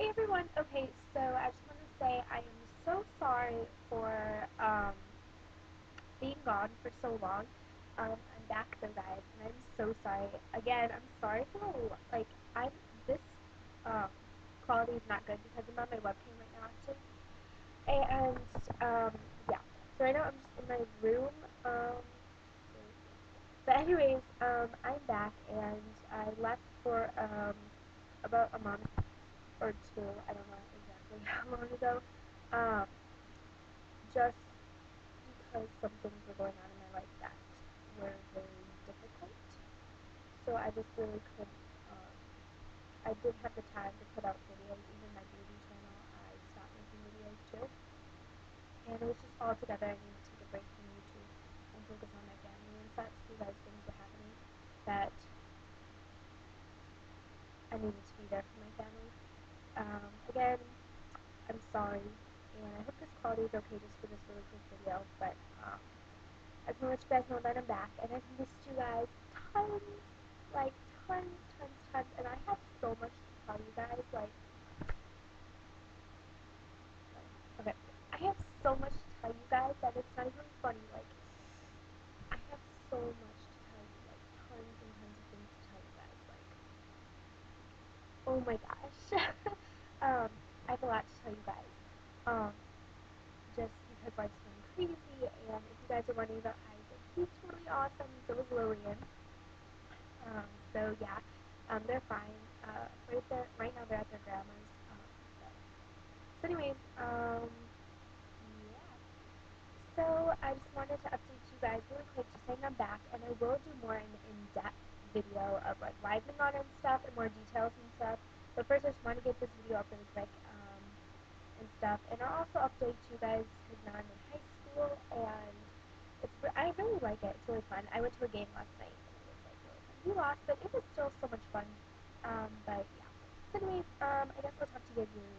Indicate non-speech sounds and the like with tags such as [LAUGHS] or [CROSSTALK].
Hey everyone. Okay, so I just want to say I am so sorry for um, being gone for so long. Um, I'm back though, guys, and I'm so sorry. Again, I'm sorry for like I'm this um, quality is not good because I'm on my webcam right now actually. And um, yeah, so right now I'm just in my room. Um, but anyways, um, I'm back and I left for um, about a month or two, I don't know exactly [LAUGHS] how long ago, um, just because some things were going on in my life that were very difficult. So I just really couldn't, um, I didn't have the time to put out videos, even my beauty channel, I stopped making videos too. And it was just all together, I needed to take a break from YouTube and focus on my family and such because things were happening that I needed to be there for my family. Um, again, I'm sorry, and I hope this quality is okay just for this really quick video, but um, I just want to let you guys know that I'm back, and I've missed you guys tons, like tons, tons, tons, and I have so much to tell you guys, like, okay, I have so much to tell you guys that it's not even funny, like, I have so much to tell you, like, tons and tons of things to tell you guys, like, oh my gosh. [LAUGHS] um, I have a lot to tell you guys. Um, just because life's been crazy, and if you guys are wondering about Isaac, he's really awesome. So is Lillian. Um, so yeah, um, they're fine. Uh, right there, right now they're at their grandma's. Um, so. so anyways, um, yeah. So I just wanted to update you guys really quick, just saying I'm back, and I will do more in in-depth video of like why I've and stuff, and more details and stuff. But first, I just want to get this video up really quick um, and stuff. And I'll also update you guys because now I'm in high school and it's I really like it. It's really fun. I went to a game last night and it was like really fun. We lost, but it was still so much fun. Um, but yeah. So anyways, um, I guess I'll talk to you guys later.